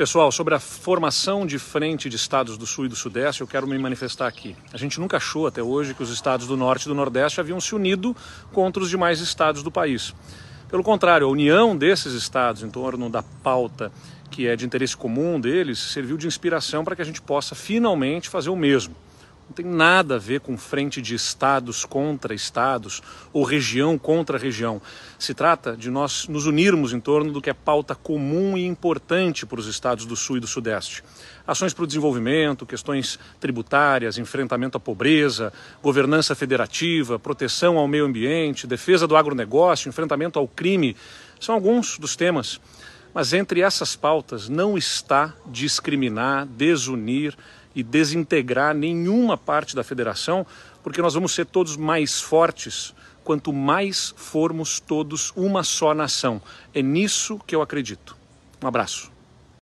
Pessoal, sobre a formação de frente de estados do Sul e do Sudeste, eu quero me manifestar aqui. A gente nunca achou até hoje que os estados do Norte e do Nordeste haviam se unido contra os demais estados do país. Pelo contrário, a união desses estados em torno da pauta que é de interesse comum deles serviu de inspiração para que a gente possa finalmente fazer o mesmo não tem nada a ver com frente de estados contra estados ou região contra região. Se trata de nós nos unirmos em torno do que é pauta comum e importante para os estados do Sul e do Sudeste. Ações para o desenvolvimento, questões tributárias, enfrentamento à pobreza, governança federativa, proteção ao meio ambiente, defesa do agronegócio, enfrentamento ao crime, são alguns dos temas. Mas entre essas pautas não está discriminar, desunir, e desintegrar nenhuma parte da federação, porque nós vamos ser todos mais fortes quanto mais formos todos uma só nação. É nisso que eu acredito. Um abraço.